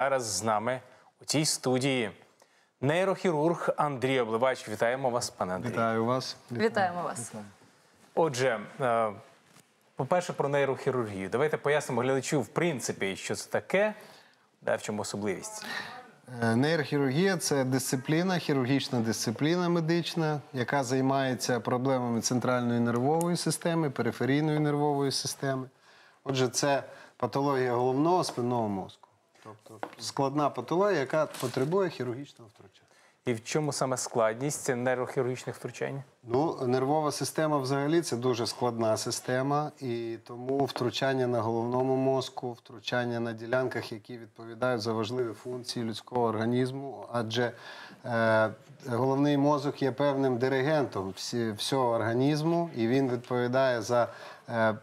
Зараз з нами у цій студії нейрохірург Андрій Обливач. Вітаємо вас, пане Андрій. Вітаю вас. Вітаємо вас. Отже, е, по-перше, про нейрохірургію. Давайте пояснимо глядачу, в принципі, що це таке, да, в чому особливість. Е, Нейрохірургія це дисципліна, хірургічна дисципліна медична, яка займається проблемами центральної нервової системи, периферійної нервової системи. Отже, це патологія головного спинного мозку. Тобто складна патологія, яка потребує хірургічного втручання. І в чому саме складність нейрохірургічних втручань? Ну, нервова система взагалі це дуже складна система, і тому втручання на головному мозку, втручання на ділянках, які відповідають за важливі функції людського організму, адже е, головний мозок є певним диригентом всі, всього організму, і він відповідає за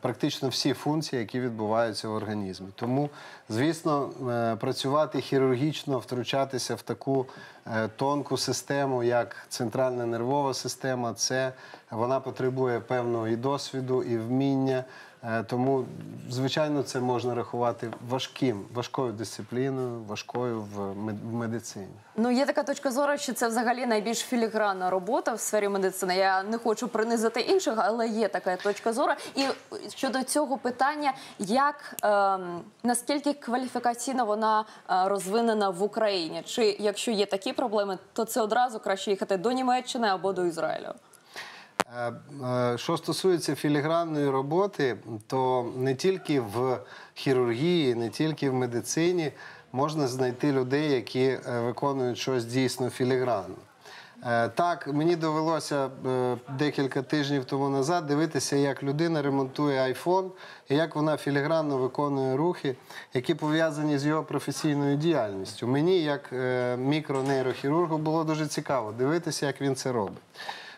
практично всі функції, які відбуваються в організмі. Тому, звісно, е, працювати хірургічно, втручатися в таку е, тонку систему, як центральна нервова система, це вона потребує певного і досвіду, і вміння. Е, Тому, звичайно, це можна рахувати важким, важкою дисципліною, важкою в мед- медицині. Ну є така точка зору, що це взагалі найбільш філігранна робота в сфері медицини. Я не хочу принизити інших, але є така точка зору. І щодо цього питання, як ем, наскільки кваліфікаційно вона е, розвинена в Україні? Чи якщо є такі проблеми, то це одразу краще їхати до Німеччини або до Ізраїлю? Е, е, Що стосується філігранної роботи, то не тільки в хірургії, не тільки в медицині можна знайти людей, які е, виконують щось дійсно філігранно. Так, мені довелося декілька тижнів тому назад дивитися, як людина ремонтує айфон і як вона філігранно виконує рухи, які пов'язані з його професійною діяльністю. Мені, як мікронейрохірургу, було дуже цікаво дивитися, як він це робить.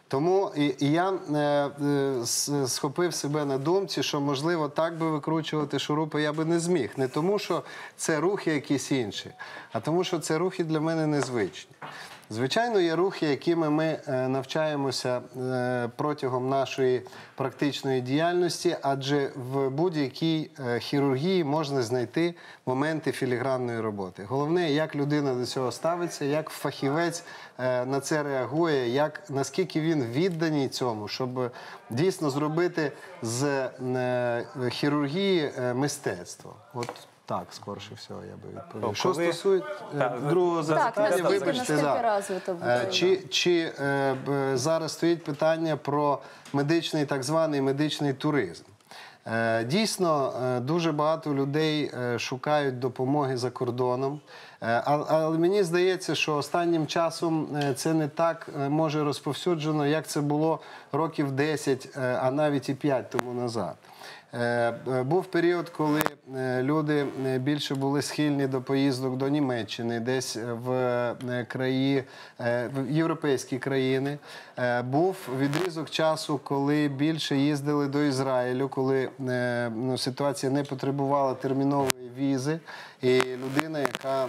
Тому і, я е, е, схопив себе на думці, що можливо так би викручувати шурупи я би не зміг. Не тому, що це рухи якісь інші, а тому, що це рухи для мене незвичні. Звичайно, є рухи, якими ми е, навчаємося е, протягом нашої практичної діяльності, адже в будь-якій е, хірургії можна знайти моменти філігранної роботи. Головне, як людина до цього ставиться, як фахівець на це реагує, як наскільки він відданий цьому, щоб дійсно зробити з хірургії мистецтво. От так, скорше всього, я би відповів. Що коли- стосується е, Так, другого Так, запитання, наскільки, вибачте, наскільки да. розвито Е. Чи, чи е, б- зараз стоїть питання про медичний так званий медичний туризм? Е, Дійсно, е, дуже багато людей е, шукають допомоги за кордоном. Е, а- Але мені здається, що останнім часом е, це не так е, може розповсюджено, як це було років 10, е, а навіть і 5 тому назад. Е, е, Був період, коли люди більше були схильні до поїздок до Німеччини, десь в краї, в європейські країни. Був відрізок часу, коли більше їздили до Ізраїлю, коли ну, ситуація не потребувала термінової візи. І людина, яка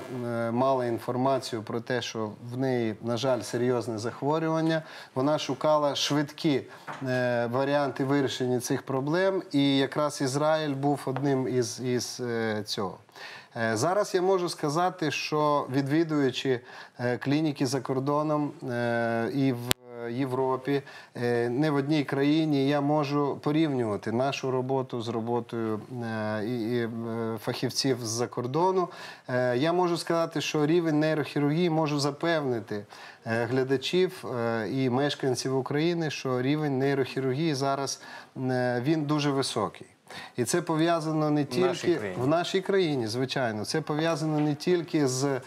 мала інформацію про те, що в неї, на жаль, серйозне захворювання, вона шукала швидкі е, варіанти вирішення цих проблем. І якраз Ізраїль був одним із, із е, цього. Е, Зараз я можу сказати, що відвідуючи е, клініки за кордоном е, і в Європі, е, не в одній країні я можу порівнювати нашу роботу з роботою е, і, е, фахівців з-за кордону. Я можу сказати, що рівень нейрохірургії можу запевнити глядачів і мешканців України, що рівень нейрохірургії зараз він дуже високий. І це пов'язано не В нашій тільки в нашій країні, звичайно, це пов'язано не тільки з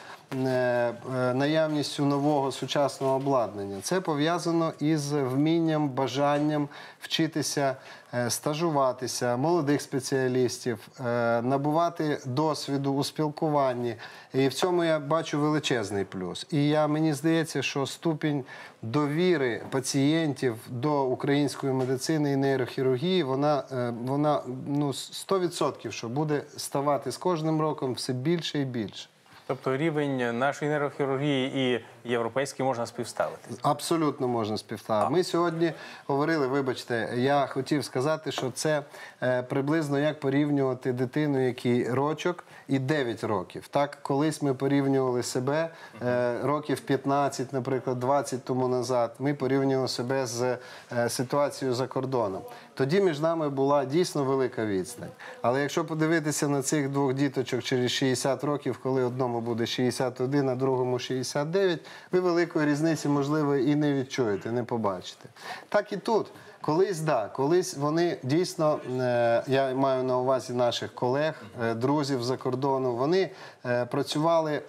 наявністю нового сучасного обладнання, це пов'язано із вмінням, бажанням вчитися, е, стажуватися, молодих спеціалістів, е, набувати досвіду у спілкуванні. І в цьому я бачу величезний плюс. І я мені здається, що ступінь довіри пацієнтів до української медицини і нейрохірургії, вона, е, вона ну 100% що буде ставати з кожним роком все більше і більше. Тобто рівень нашої нейрохірургії і європейський можна співставити. Абсолютно можна співставити. Ми сьогодні говорили, вибачте, я хотів сказати, що це е, приблизно як порівнювати дитину, який рочок і 9 років. Так, колись ми порівнювали себе е, років 15, наприклад, 20 тому назад. Ми порівнювали себе з е, ситуацією за кордоном. Тоді між нами була дійсно велика відстань. Але якщо подивитися на цих двох діточок через 60 років, коли одному буде 61, а другому 69, ви великої різниці, можливо, і не відчуєте, не побачите. Так і тут. Колись да, колись вони дійсно, е, я маю на увазі наших колег, е, друзів за кордону, вони е, працювали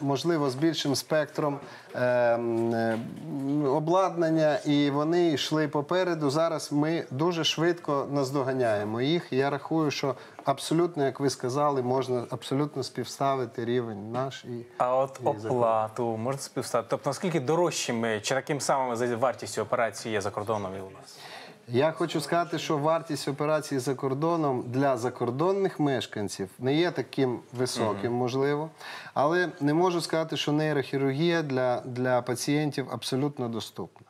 можливо з більшим спектром обладнання, і вони йшли попереду. Зараз ми дуже швидко наздоганяємо їх. Я рахую, що абсолютно, як ви сказали, можна абсолютно співставити рівень наш і А от І оплату можна співставити? Тобто наскільки дорожчими чи таким самим за вартістю операції є за кордоном і у нас? Я хочу сказати, що вартість операції за кордоном для закордонних мешканців не є таким високим, можливо, але не можу сказати, що нейрохірургія для, для пацієнтів абсолютно доступна.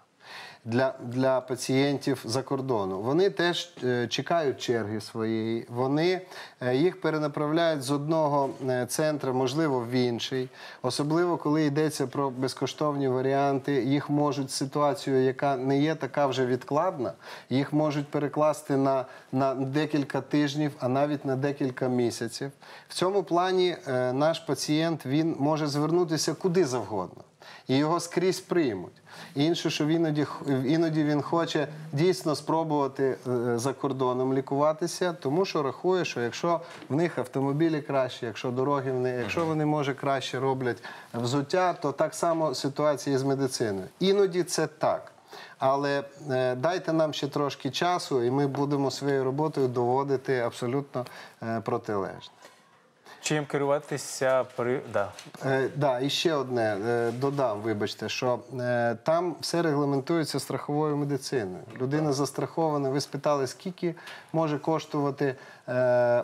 Для, для пацієнтів за кордону. Вони теж е, чекають черги своєї, вони е, їх перенаправляють з одного е, центру, можливо, в інший. Особливо, коли йдеться про безкоштовні варіанти, їх можуть ситуацію, яка не є така вже відкладна, їх можуть перекласти на, на декілька тижнів, а навіть на декілька місяців. В цьому плані наш пацієнт він може звернутися куди завгодно і його скрізь приймуть. Інше, що іноді, іноді він хоче дійсно спробувати е, за кордоном лікуватися, тому що рахує, що якщо в них автомобілі краще, якщо дороги в них, якщо вони може краще роблять взуття, то так само ситуація з медициною. Іноді це так. Але е, дайте нам ще трошки часу, і ми будемо своєю роботою доводити абсолютно е, протилежне. Чим керуватися при да. Е, да, і ще одне е, додам, вибачте, що е, там все регламентується страховою медициною. Людина застрахована. Ви спитали, скільки може коштувати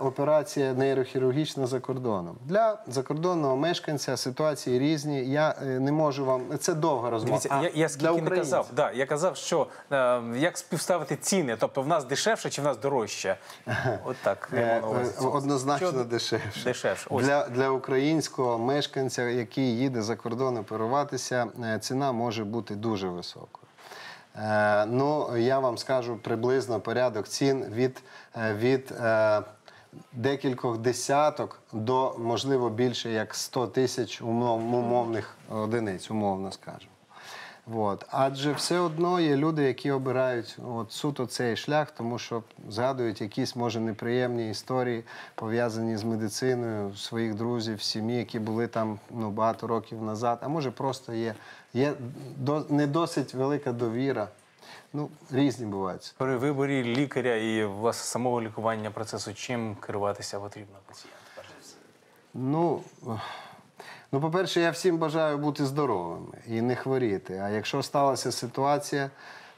операція нейрохірургічна за кордоном. Для закордонного мешканця ситуації різні. Я е, не можу вам це довга розмова. Дивіться, я, я скільки не казав, да, я казав, що е, як співставити ціни, тобто в нас дешевше чи в нас дорожче? От так. Е, е, Однозначно Що дешевше. Дешевше. Ось. Для, для українського мешканця, який їде за кордон оперуватися, е, ціна може бути дуже високою. Е, ну, я вам скажу приблизно порядок цін від, е, від е, декількох десяток до, можливо, більше як 100 тисяч умов, умовних одиниць, умовно скажемо. От. Адже все одно є люди, які обирають от, суто цей шлях, тому що згадують якісь, може, неприємні історії, пов'язані з медициною своїх друзів, сім'ї, які були там ну, багато років назад. А може, просто є, є до, не досить велика довіра. Ну, різні бувають. При виборі лікаря і власне самого лікування процесу, чим керуватися потрібно пацієнту? Ну, ну, по-перше, я всім бажаю бути здоровими і не хворіти. А якщо сталася ситуація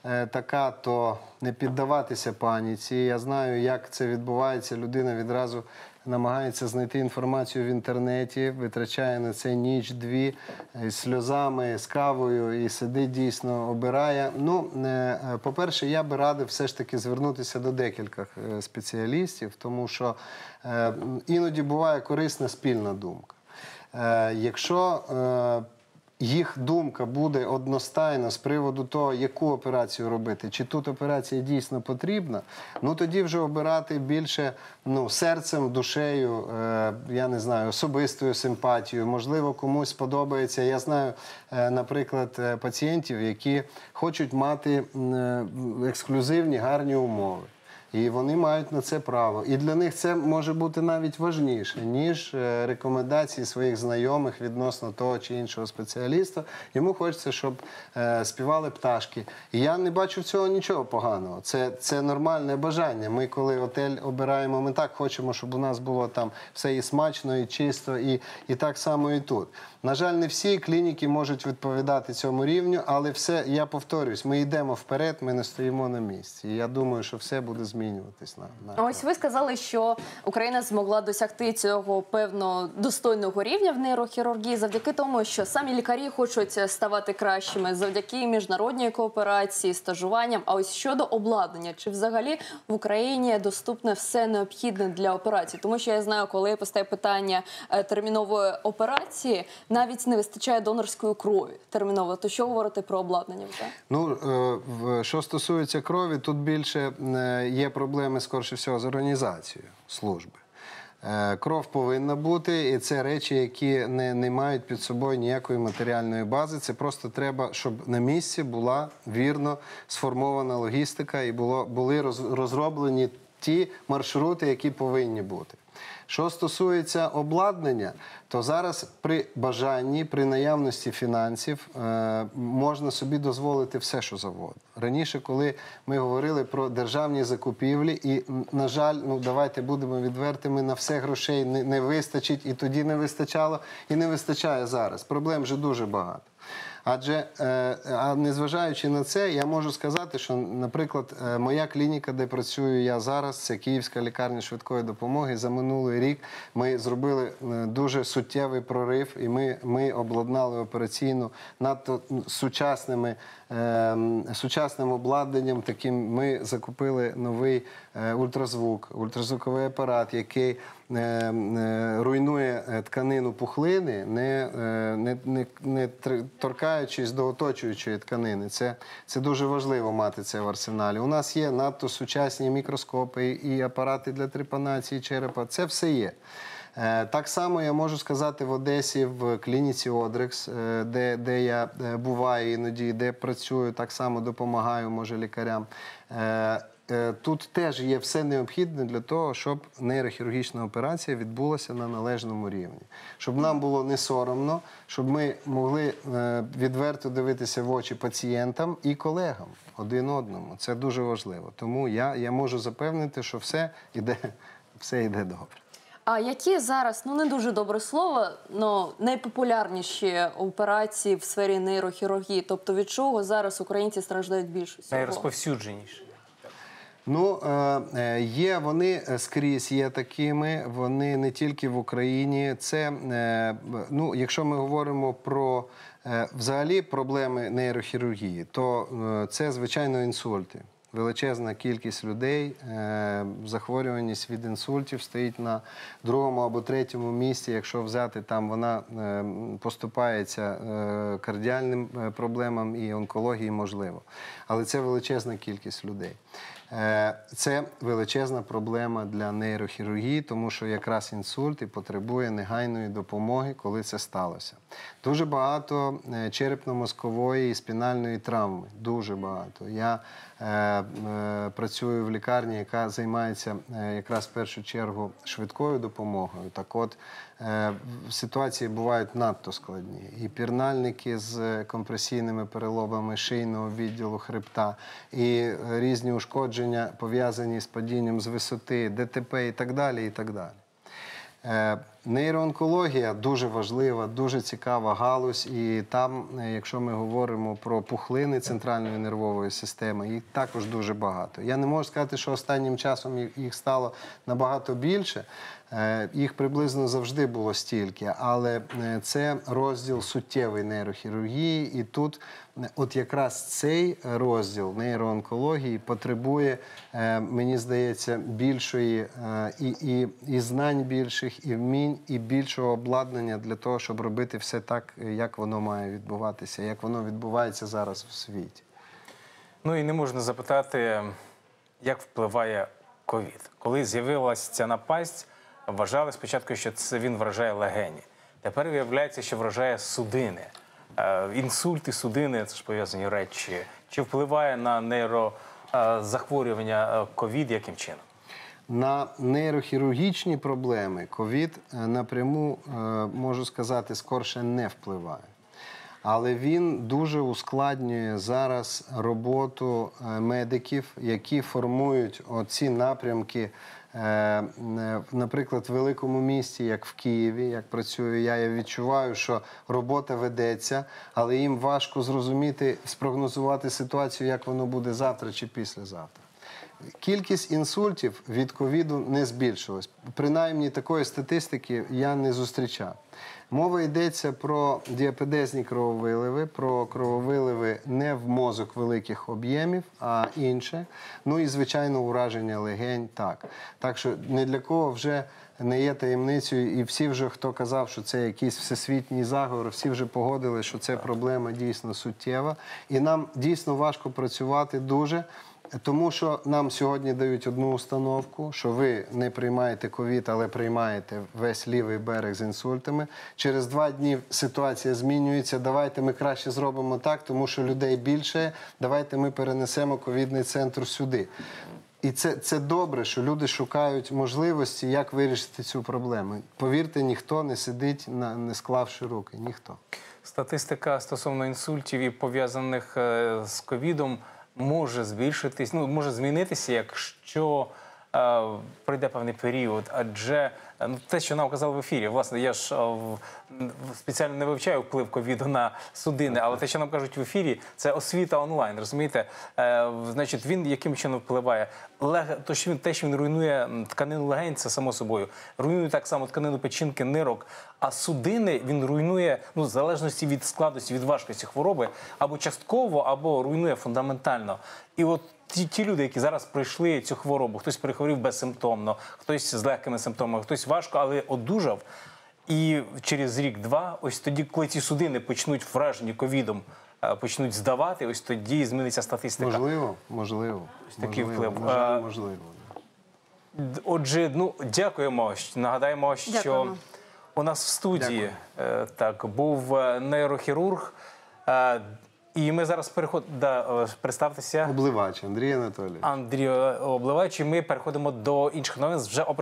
е, така, то не піддаватися паніці. Я знаю, як це відбувається. Людина відразу намагається знайти інформацію в інтернеті, витрачає на це ніч-дві е, з сльозами, з кавою і сидить дійсно, обирає. Ну, е, е, по-перше, я би радив все ж таки звернутися до декількох е, спеціалістів, тому що е, іноді буває корисна спільна думка. Е, Якщо е, їх думка буде одностайна з приводу того, яку операцію робити, чи тут операція дійсно потрібна, ну тоді вже обирати більше ну, серцем, душею, е, я не знаю, особистою симпатією. Можливо, комусь сподобається. Я знаю, е, наприклад, е, пацієнтів, які хочуть мати ексклюзивні гарні умови. І вони мають на це право. І для них це може бути навіть важніше, ніж е, рекомендації своїх знайомих відносно того чи іншого спеціаліста. Йому хочеться, щоб е, співали пташки. І я не бачу в цього нічого поганого. Це, це нормальне бажання. Ми, коли готель обираємо, ми так хочемо, щоб у нас було там все і смачно, і чисто, і, і так само і тут. На жаль, не всі клініки можуть відповідати цьому рівню, але все, я повторюсь, ми йдемо вперед, ми не стоїмо на місці. І я думаю, що все буде змінюватися. Замінюватись на, на Ось ви сказали, що Україна змогла досягти цього певно достойного рівня в нейрохірургії завдяки тому, що самі лікарі хочуть ставати кращими завдяки міжнародній кооперації, стажуванням. А ось щодо обладнання, чи взагалі в Україні доступне все необхідне для операції? Тому що я знаю, коли постає питання е, термінової операції, навіть не вистачає донорської крові терміново. То що говорити про обладнання вже? Ну, е, що стосується крові, тут більше е, є проблеми, скорше всього, з організацією служби. Е, Кров повинна бути, і це речі, які не, не мають під собою ніякої матеріальної бази. Це просто треба, щоб на місці була вірно сформована логістика і було, були роз- розроблені ті маршрути, які повинні бути. Що стосується обладнання, то зараз при бажанні, при наявності фінансів е, можна собі дозволити все, що завгодно. Раніше, коли ми говорили про державні закупівлі, і, на жаль, ну давайте будемо відвертими, на все грошей не, не вистачить, і тоді не вистачало, і не вистачає зараз. Проблем вже дуже багато. Адже е, а незважаючи на це, я можу сказати, що, наприклад, е, моя клініка, де працюю я зараз, це Київська лікарня швидкої допомоги. За минулий рік ми зробили е, дуже суттєвий прорив, і ми, ми обладнали операційну надто сучасними сучасним обладнанням. Таким ми закупили новий е, ультразвук, ультразвуковий апарат, який е, е, руйнує тканину пухлини, не, не, не, не торкаючись до оточуючої тканини. Це, це дуже важливо мати це в арсеналі. У нас є надто сучасні мікроскопи і апарати для трепанації черепа. Це все є. Е, Так само я можу сказати в Одесі в клініці Одрекс, е, де, де я е, буваю іноді, де працюю, так само допомагаю, може, лікарям. Тут теж є все необхідне для того, щоб нейрохірургічна операція відбулася на належному рівні, щоб нам було не соромно, щоб ми могли відверто дивитися в очі пацієнтам і колегам один одному. Це дуже важливо. Тому я, я можу запевнити, що все йде, все йде добре. А які зараз ну не дуже добре слово, но найпопулярніші операції в сфері нейрохірургії? Тобто від чого зараз українці страждають більше всього? Найрозповсюдженіше. Ну, е, е, є вони е, скрізь є такими. Вони не тільки в Україні. Це ну, якщо ми говоримо про взагалі проблеми нейрохірургії, то це звичайно інсульти. Величезна кількість людей, е, захворюваність від інсультів стоїть на другому або третьому місці. Якщо взяти там, вона е, поступається е, кардіальним проблемам і онкології, можливо. Але це величезна кількість людей. Е, Це величезна проблема для нейрохірургії, тому що якраз інсульт і потребує негайної допомоги, коли це сталося. Дуже багато е, черепно-мозкової і спінальної травми. Дуже багато. Я е, е, працюю в лікарні, яка займається е, якраз в першу чергу швидкою допомогою. Так от ситуації бувають надто складні. І пірнальники з е, компресійними переломами шийного відділу хребта, і е, різні ушкодження пов'язані з падінням з висоти, ДТП і так далі. І так далі. Е, Нейроонкологія дуже важлива, дуже цікава галузь, і там, е, якщо ми говоримо про пухлини центральної нервової системи, їх також дуже багато. Я не можу сказати, що останнім часом їх стало набагато більше. Е, Їх приблизно завжди було стільки, але е, це розділ суттєвий нейрохірургії, і тут е, от якраз цей розділ нейроонкології потребує, мені здається, більшої і, і, і знань більших, і вмінь, і більшого обладнання для того, щоб робити все так, як воно має відбуватися, як воно відбувається зараз в світі. Ну і не можна запитати, як впливає ковід. Коли з'явилася ця напасть, вважали спочатку, що це він вражає легені. Тепер виявляється, що вражає судини. Е, Інсульт і судини це ж пов'язані речі. Чи впливає на нейрозахворювання ковід яким чином? На нейрохірургічні проблеми ковід е, напряму, е, можу сказати, скорше не впливає. Але він дуже ускладнює зараз роботу е, медиків, які формують оці напрямки. Е, е, Наприклад, в великому місті, як в Києві, як працюю я, я відчуваю, що робота ведеться, але їм важко зрозуміти, спрогнозувати ситуацію, як воно буде завтра чи післязавтра. Кількість інсультів від ковіду не збільшилась. Принаймні такої статистики я не зустрічав. Мова йдеться про діапедезні крововиливи, про крововиливи не в мозок великих об'ємів, а інше. Ну і звичайно, ураження легень. Так. Так що не для кого вже не є таємницею, і всі вже, хто казав, що це якийсь всесвітній заговор, всі вже погодили, що це проблема дійсно суттєва. І нам дійсно важко працювати дуже. Тому що нам сьогодні дають одну установку, що ви не приймаєте ковід, але приймаєте весь лівий берег з інсультами. Через два дні ситуація змінюється. Давайте ми краще зробимо так, тому що людей більше. Давайте ми перенесемо ковідний центр сюди. І це, це добре, що люди шукають можливості, як вирішити цю проблему. Повірте, ніхто не сидить, на, не склавши руки. Ніхто. Статистика стосовно інсультів і пов'язаних е, з ковідом може збільшитись, ну може змінитися, якщо пройде певний період. Адже е, ну, те, що нам казали в ефірі, власне, я ж е, спеціально не вивчаю вплив ковіду на судини, але те, що нам кажуть в ефірі, це освіта онлайн. Розумієте? Е, значить, він яким чином впливає? Лег... То, що він те, що він руйнує тканину легень, це само собою. Руйнує так само тканину печінки, нирок. А судини він руйнує ну, в залежності від складності, від важкості хвороби, або частково, або руйнує фундаментально. І от ті, ті люди, які зараз пройшли цю хворобу, хтось перехворів безсимптомно, хтось з легкими симптомами, хтось важко, але одужав. І через рік-два, ось тоді, коли ці судини почнуть вражені ковідом, е, почнуть здавати, ось тоді зміниться статистика. Можливо, можливо. такий можливо, вплив. Жаль, А, можливо. Отже, ну дякуємо. Нагадаємо, що Дякуємо. у нас в студії е, так був е, нейрохірург. Е, і ми зараз переходимо. Да, е, представтеся Обливач Андрій Анатолій. Андрій Обливач. І ми переходимо до інших новин вже о